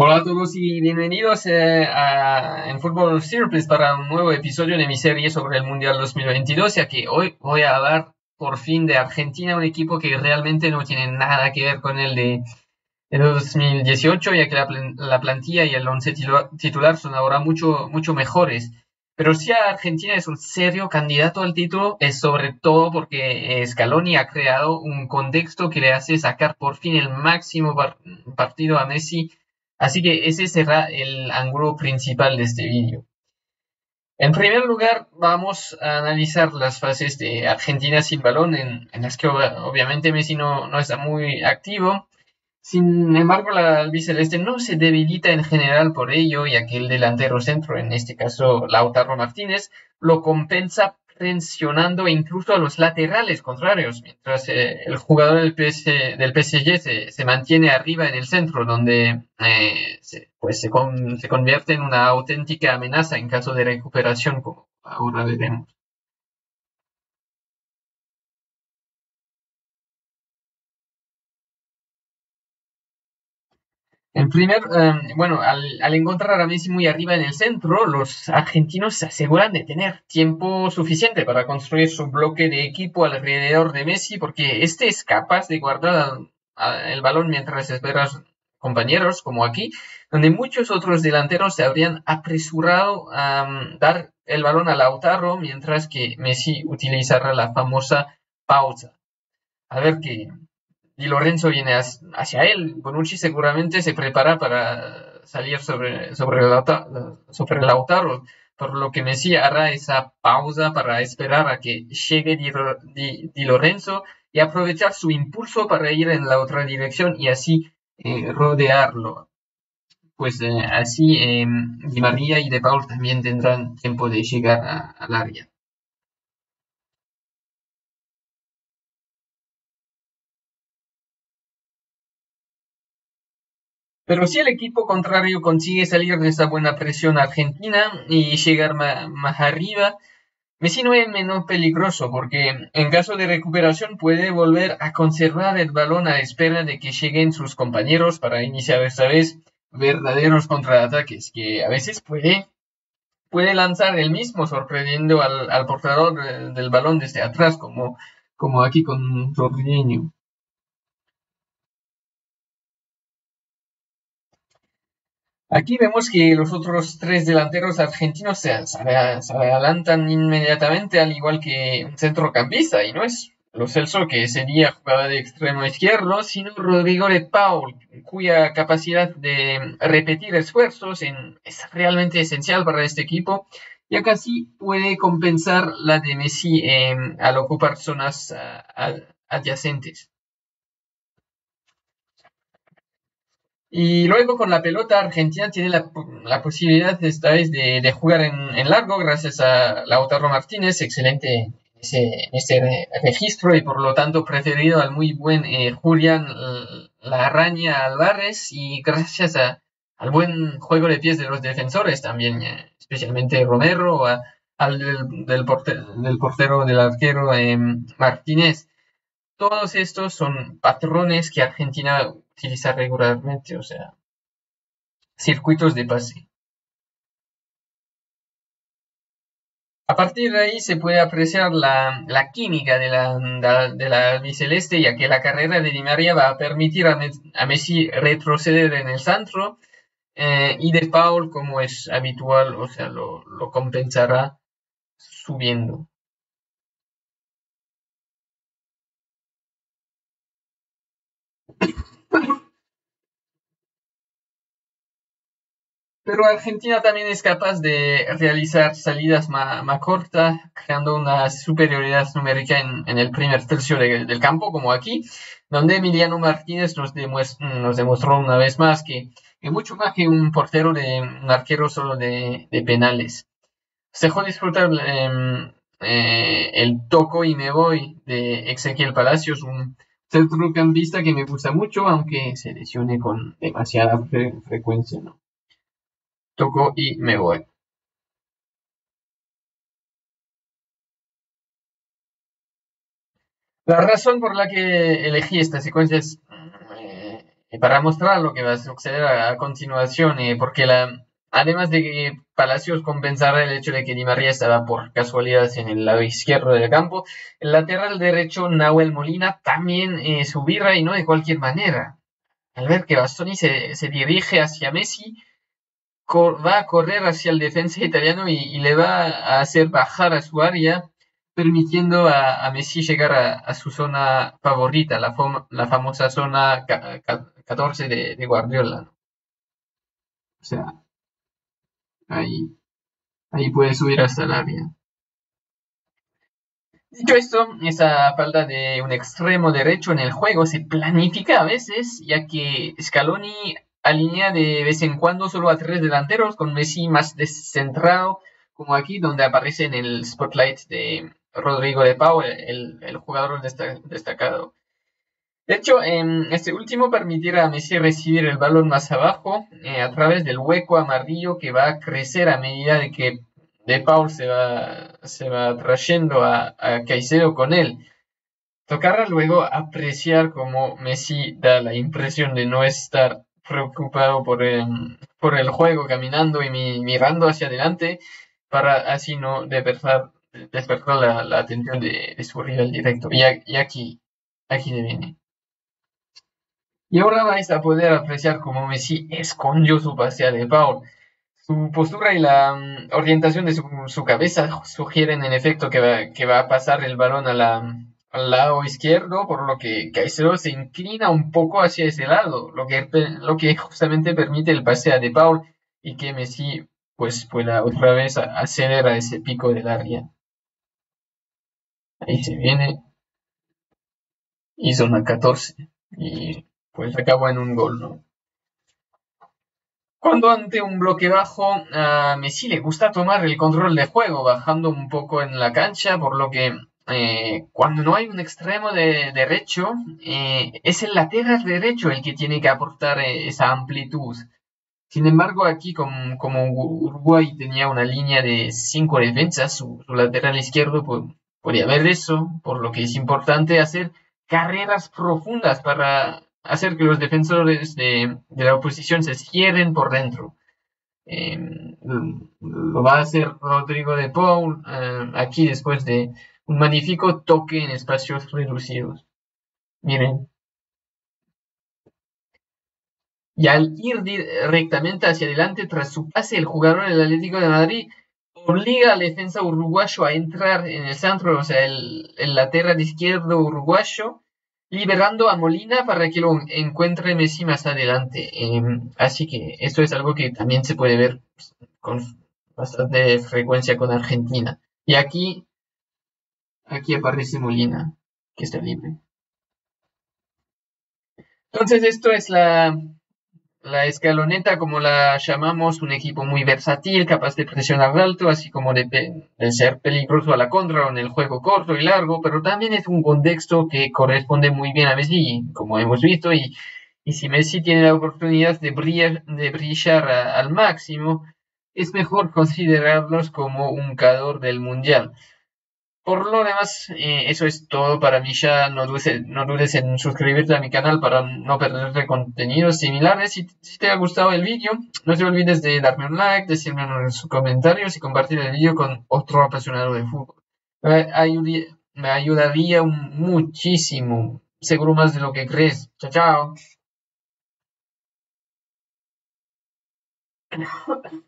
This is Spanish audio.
Hola a todos y bienvenidos eh, a, en Fútbol Circus para un nuevo episodio de mi serie sobre el Mundial 2022, ya que hoy voy a hablar por fin de Argentina, un equipo que realmente no tiene nada que ver con el de, 2018, ya que la, plantilla y el once titular son ahora mucho, mucho mejores. Pero si Argentina es un serio candidato al título, es sobre todo porque Scaloni ha creado un contexto que le hace sacar por fin el máximo partido a Messi Así que ese será el ángulo principal de este vídeo. En primer lugar, vamos a analizar las fases de Argentina sin balón, en, las que obviamente Messi no, no, está muy activo. Sin embargo, la albiceleste no se debilita en general por ello, ya que el delantero centro, en este caso Lautaro Martínez, lo compensa tensionando incluso a los laterales contrarios, mientras eh, el jugador del, del PSG se, mantiene arriba en el centro, donde eh, se, pues se, se convierte en una auténtica amenaza en caso de recuperación, como ahora veremos. En primer, em, bueno, al, encontrar a Messi muy arriba en el centro, los argentinos se aseguran de tener tiempo suficiente para construir su bloque de equipo alrededor de Messi, porque este es capaz de guardar el balón mientras espera compañeros, como aquí, donde muchos otros delanteros se habrían apresurado a dar el balón a Lautaro, mientras que Messi utilizará la famosa pausa. A ver qué, y Lorenzo viene hacia él. Bonucci seguramente se prepara para salir sobre, sobre, Lautaro, por lo que Messi hará esa pausa para esperar a que llegue Di, Lorenzo y aprovechar su impulso para ir en la otra dirección y así eh, rodearlo. Pues eh, así eh, Di María y De Paul también tendrán tiempo de llegar al área. Pero si el equipo contrario consigue salir de esa buena presión argentina y llegar más, arriba, Messi no es menos peligroso porque en caso de recuperación puede volver a conservar el balón a espera de que lleguen sus compañeros para iniciar esta vez verdaderos contraataques que a veces puede, puede lanzar el mismo sorprendiendo al, portador del balón desde atrás como, como aquí con Rodrigo. Aquí vemos que los otros tres delanteros argentinos se, adelantan inmediatamente, al igual que un centrocampista, y no es Lo Celso que sería jugada de extremo izquierdo, sino Rodrigo de Paul, cuya capacidad de repetir esfuerzos es realmente esencial para este equipo, ya así puede compensar la de Messi al ocupar zonas ah, adyacentes. Y luego con la pelota, Argentina tiene la, posibilidad esta vez de, jugar en, largo gracias a Lautaro Martínez, excelente en ese, registro y por lo tanto preferido al muy buen eh, Julián La Araña Álvarez y gracias al buen juego de pies de los defensores también, eh, especialmente Romero, al del, portero, del portero del arquero eh, Martínez. Todos estos son patrones que Argentina utiliza regularmente, o sea, circuitos de pase. A partir de ahí se puede apreciar la, química de la, de la biceleste, ya que la carrera de Di María va a permitir a, Messi retroceder en el centro eh, y de Paul, como es habitual, o sea, lo compensará subiendo. Pero Argentina también es capaz de realizar salidas más, cortas, creando una superioridad numérica en, el primer tercio del campo, como aquí, donde Emiliano Martínez nos, demostró una vez más que es mucho más que un portero de un arquero solo de, penales. Se dejó disfrutar em, eh, el toco y me voy de Ezequiel Palacios, un centrocampista que me gusta mucho, aunque se lesione con demasiada frecuencia, ¿no? Toco y me voy. La razón por la que elegí esta secuencia es, eh, para mostrar lo que va a suceder a, continuación, eh, porque además de que Palacios compensará el hecho de que Di María estaba por casualidad en el lado izquierdo del campo, el lateral derecho Nahuel Molina también eh, subirá y no de cualquier manera. Al ver que Bastoni se, se dirige hacia Messi, va a correr hacia el defensa italiano y, le va a hacer bajar a su área, permitiendo a, Messi llegar a, su zona favorita, la, la famosa zona 14 de, Guardiola. O sea, ahí, ahí puede subir hasta el área. Dicho esto, esa falta de un extremo derecho en el juego se planifica a veces, ya que Scaloni alinea de vez en cuando solo a tres delanteros, con Messi más descentrado, como aquí, donde aparece en el spotlight de Rodrigo de Pau, el, jugador destacado. De hecho, en este último permitirá a Messi recibir el balón más abajo eh, a través del hueco amarillo que va a crecer a medida de que De Paul se va, se va trayendo a, a Caicedo con él. Tocará luego apreciar cómo Messi da la impresión de no estar preocupado por el, por el juego, caminando y mirando hacia adelante para así no despertar, despertar la, la atención de, su rival directo. Y, y, aquí, aquí viene. Y ahora vais a poder apreciar cómo Messi escondió su pase de Paul. Su postura y la mm, orientación de su, su, cabeza sugieren en efecto que va, que va a pasar el balón a la, al lado izquierdo, por lo que Caicedo se inclina un poco hacia ese lado, lo que, lo que justamente permite el pase de Paul y que Messi pues pueda otra vez acceder a ese pico del área. Ahí se viene. Y zona 14. Y pues acaba en un gol, ¿no? Cuando ante un bloque bajo, a Messi le gusta tomar el control de juego, bajando un poco en la cancha, por lo que eh, cuando no hay un extremo de derecho, eh, es el lateral derecho el que tiene que aportar eh, esa amplitud. Sin embargo, aquí como, Uruguay tenía una línea de cinco defensas, su, lateral izquierdo pues, podía ver eso, por lo que es importante hacer carreras profundas para hacer que los defensores de, la oposición se cierren por dentro. lo va a hacer Rodrigo de Paul aquí después de un magnífico toque en espacios reducidos. Miren. Y al ir directamente hacia adelante tras su pase, el jugador del Atlético de Madrid obliga al defensa uruguayo a entrar en el centro, o sea, el, el lateral izquierdo uruguayo, liberando a Molina para que lo encuentre Messi más adelante. Em, así que esto es algo que también se puede ver con bastante frecuencia con Argentina. Y aquí Aquí aparece Molina, que está libre. Entonces esto es la, la escaloneta, como la llamamos, un equipo muy versátil, capaz de presionar alto, así como de, ser peligroso a la contra en el juego corto y largo, pero también es un contexto que corresponde muy bien a Messi, como hemos visto, y, y si Messi tiene la oportunidad de brillar, de brillar al máximo, es mejor considerarlos como un cador del Mundial. Por lo demás, eh, eso es todo para mí. Ya no dudes, en suscribirte a mi canal para no perderte contenidos similares. Si, te ha gustado el vídeo, no te olvides de darme un like, decirme en sus comentarios y compartir el vídeo con otro apasionado de fútbol. Me ayudaría muchísimo, seguro más de lo que crees. Chao, chao.